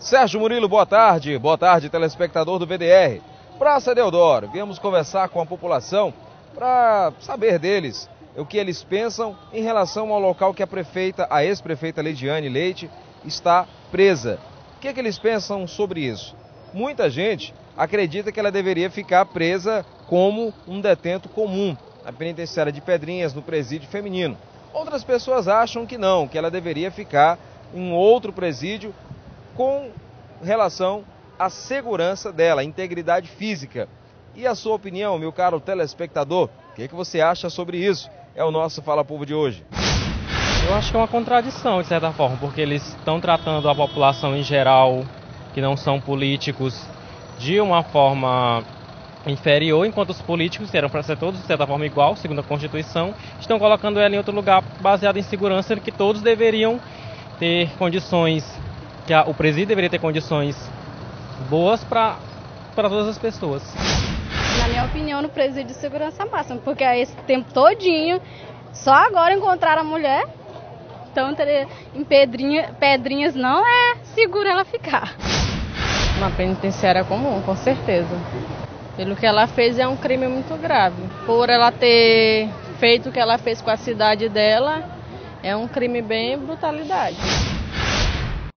Sérgio Murilo, boa tarde. Boa tarde, telespectador do VDR. Praça Deodoro, viemos conversar com a população para saber deles o que eles pensam em relação ao local que a prefeita, a ex-prefeita Leidiane Leite, está presa. O que, é que eles pensam sobre isso? Muita gente acredita que ela deveria ficar presa como um detento comum na penitenciária de Pedrinhas, no presídio feminino. Outras pessoas acham que não, que ela deveria ficar em outro presídio com relação à segurança dela, à integridade física. E a sua opinião, meu caro telespectador? O que, é que você acha sobre isso? É o nosso Fala Povo de hoje. Eu acho que é uma contradição, de certa forma, porque eles estão tratando a população em geral, que não são políticos, de uma forma inferior, enquanto os políticos, que eram para ser todos de certa forma igual, segundo a Constituição, estão colocando ela em outro lugar baseado em segurança, que todos deveriam ter condições, que a, o presídio deveria ter condições boas para todas as pessoas. Na minha opinião, no presídio de segurança máxima, porque é esse tempo todinho, só agora encontraram a mulher, então em pedrinha, pedrinhas não é seguro ela ficar. Uma penitenciária comum, com certeza. Pelo que ela fez é um crime muito grave. Por ela ter feito o que ela fez com a cidade dela, é um crime bem brutalidade.